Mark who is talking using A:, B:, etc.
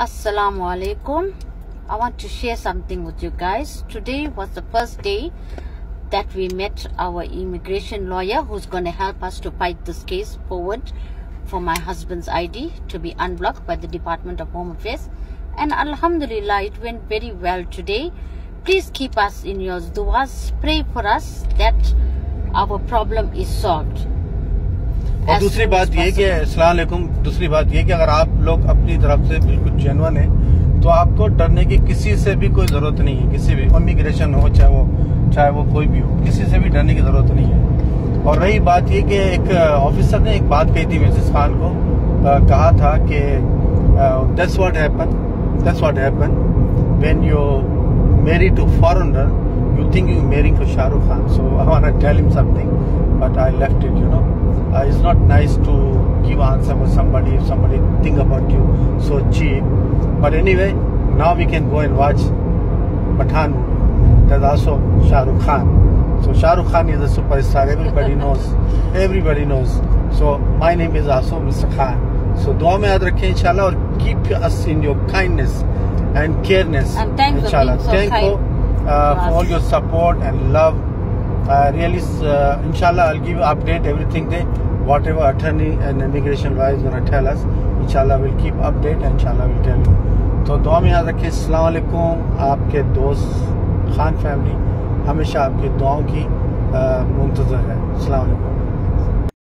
A: Assalamu alaikum. I want to share something with you guys. Today was the first day that we met our immigration lawyer who's going to help us to fight this case forward for my husband's ID to be unblocked by the Department of Home Affairs. And Alhamdulillah, it went very well today. Please keep us in your du'as. Pray for us that our problem is solved.
B: और दूसरी बात ये कि
A: possible.
B: दूसरी बात ये कि अगर आप लोग अपनी तरफ़ से बिल्कुल जेनवन है तो आपको डरने की किसी से भी कोई ज़रूरत नहीं है किसी भी इमिग्रेशन हो चाहे वो चाहे वो कोई भी हो किसी से भी डरने की ज़रूरत नहीं है और रही बात ये कि एक ऑफिसर ने एक बात कही थी मिसेस खान को अ, कहा था कि that's what happen that's what happen when you marry to foreigner you think you're marrying for Shah Rukh Khan. So I want to tell him something, but I left it, you know. uh, it's not nice to give answer for somebody if somebody think about you so cheap. But anyway now we can go and watch Pathaan movie. There's also Shah Rukh Khan. So Shah Rukh Khan is a superstar. Everybody knows. Everybody knows. So my name is also Mr. Khan. So dua mein yaad rakhein inshallah keep us in your kindness and careness
A: and thank
B: inshallah.
A: so
B: thank you uh, for all your support and love. Uh, really, uh, inshallah, I'll give update everything they, Whatever attorney and immigration law is gonna tell us, inshallah, we'll keep update and inshallah we'll tell you. तो दुआ में याद रखें अस्सलाम आपके दोस्त Khan family हमेशा आपकी दुआओं की uh, मुंतजर है वालेकुम